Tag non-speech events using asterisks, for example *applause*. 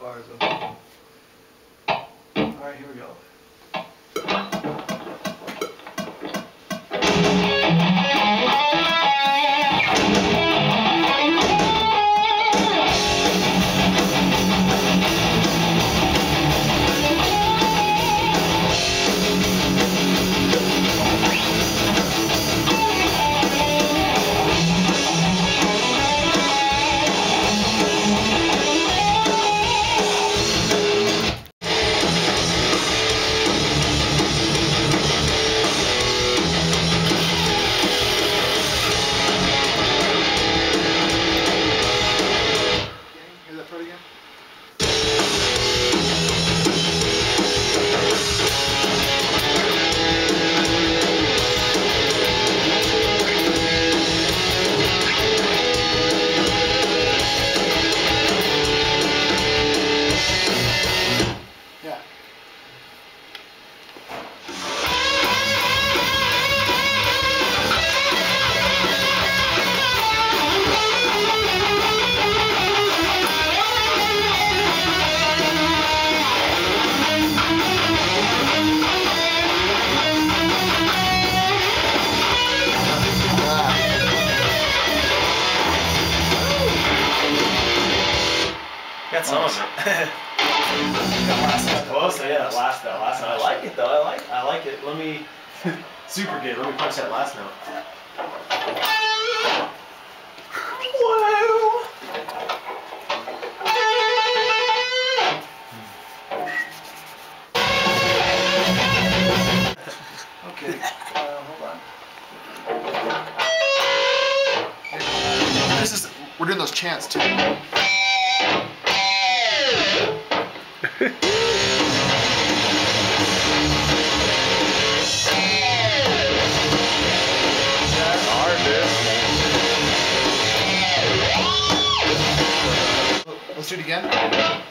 bars. Alright, here we go. Got some of it. Close, yeah, that last that last note. I like it though. I like I like it. Let me *laughs* super good. Let me punch that last note. Whoa! Okay, uh, hold on. This is we're doing those chants too. Let's do it again.